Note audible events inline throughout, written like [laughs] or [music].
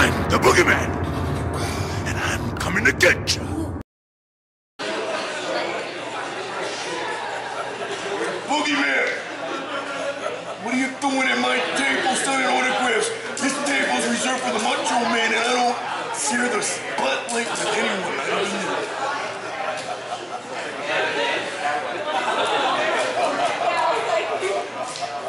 I'm the boogeyman, and I'm coming to get you. Boogeyman! What are you doing at my table signing autographs? This table's reserved for the Macho Man, and I don't share the spotlight with anyone. I don't need it.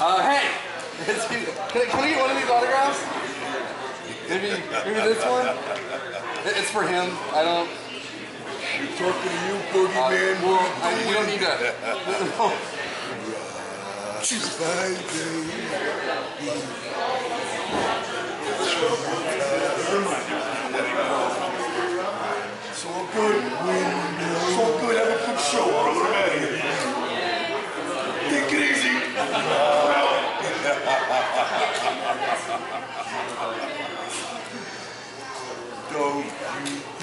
Uh, hey! can, [laughs] I, can I get one of these autographs? Maybe, maybe this one? It's for him. I don't. Talking to you, Uh, Boogeyman. well, I, you don't need that. [laughs] It's all good. It's all good. Have a good show, brother. I'm out of here. Take it easy.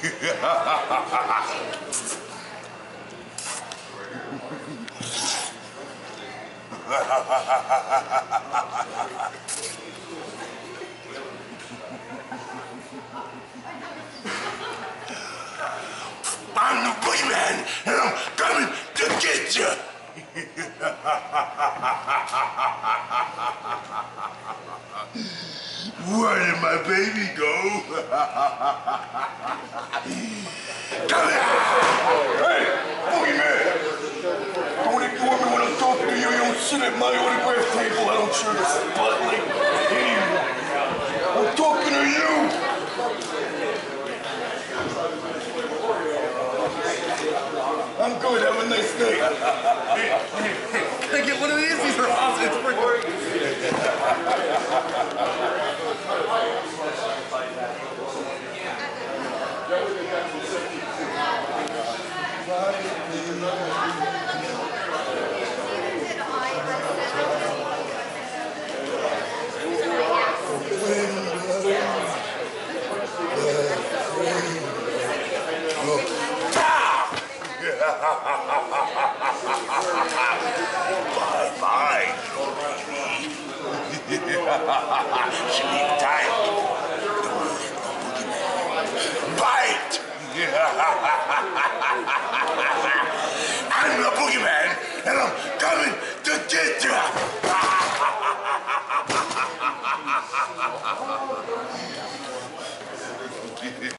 I'm the boogeyman, and I'm coming to get you. Where did my baby go? [laughs] Come here! Hey, boogeyman! Don't ignore me when I'm talking to you. You don't sit at my table. I don't share the spotlight. I'm talking to you. I'm good. Have a nice night. Can I get one of these? These are awesome. bye bye, Jolie. Sleep tight. Bite. I'm the boogeyman, and I'm coming to get you. [laughs] [laughs]